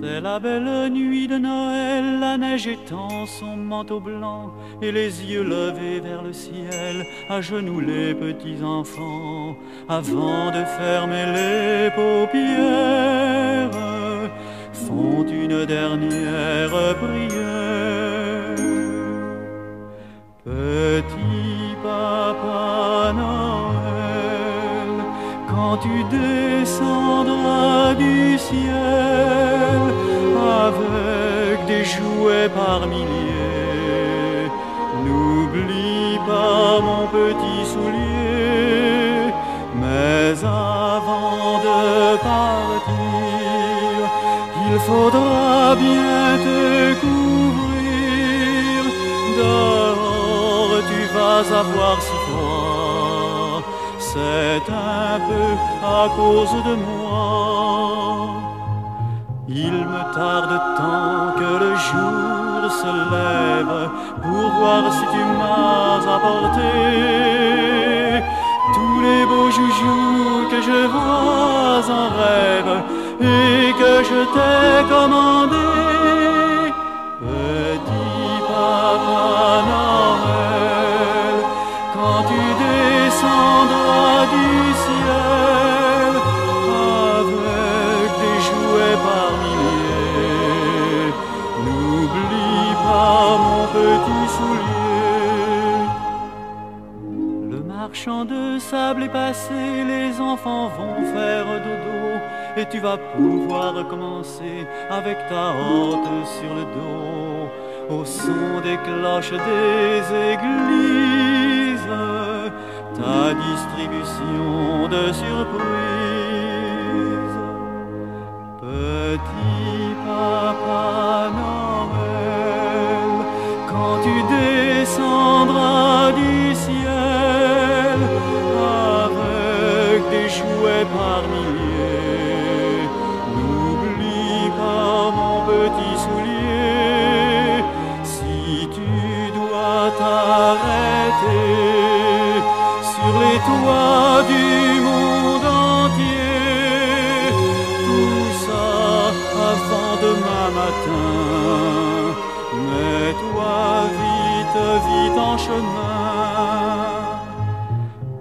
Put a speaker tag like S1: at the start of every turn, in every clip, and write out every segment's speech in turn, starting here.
S1: C'était la belle nuit de Noël, la neige étend son manteau blanc et les yeux levés vers le ciel, à genoux les petits enfants, avant de fermer les paupières, font une dernière prière. Petit papa Noël, quand tu descendras du ciel jouets par milliers, n'oublie pas mon petit soulier, mais avant de partir, il faudra bien te couvrir. Dehors, tu vas avoir si froid, c'est un peu à cause de moi. Il me tarde tant que le jour se lève pour voir si tu m'as apporté tous les beaux joujoux que je vois en rêve et que je t'ai commandé. Le marchand de sable est passé, les enfants vont faire dodo. Et tu vas pouvoir recommencer avec ta hôte sur le dos. Au son des cloches des églises, ta distribution de surprises. Petit descendras du ciel avec des jouets par milliers, n'oublie pas mon petit soulier. Si tu dois t'arrêter sur les toits du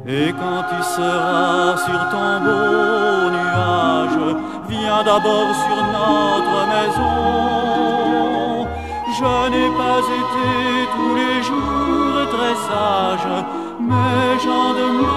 S1: Et quand tu seras sur ton beau nuage, viens d'abord sur notre maison. Je n'ai pas été tous les jours très sage, mais j'en demande